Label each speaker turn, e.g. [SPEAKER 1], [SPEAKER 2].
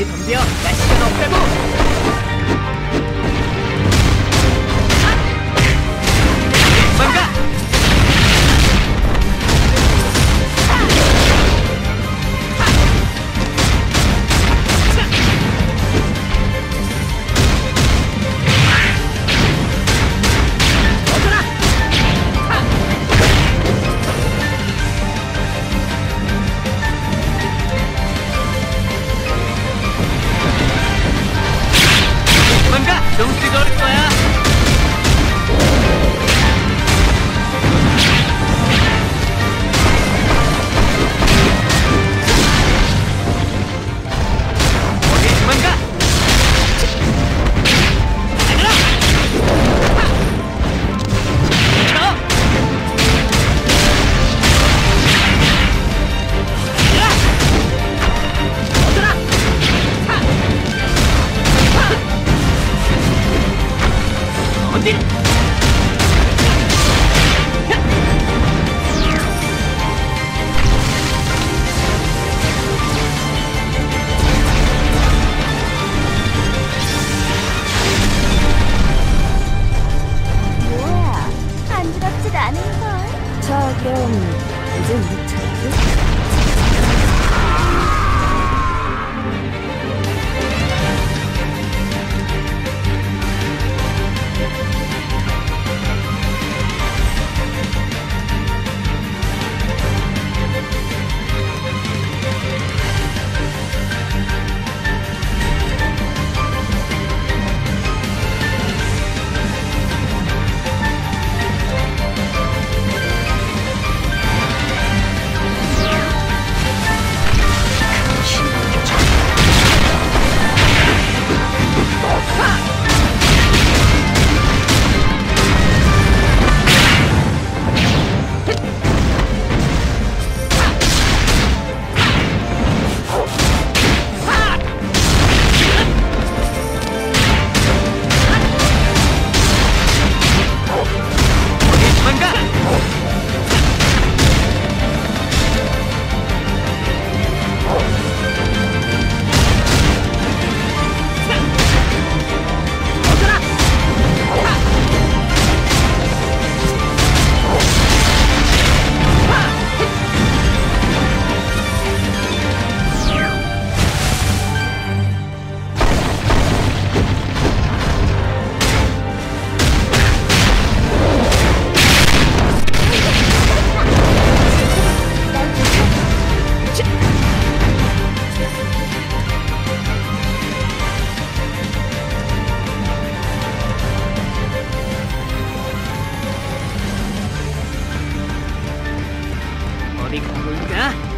[SPEAKER 1] 特种兵，来，接到快报。
[SPEAKER 2] 뭐야 안 부럽진 않은 걸. 저좀 이제
[SPEAKER 1] Đi thẳng.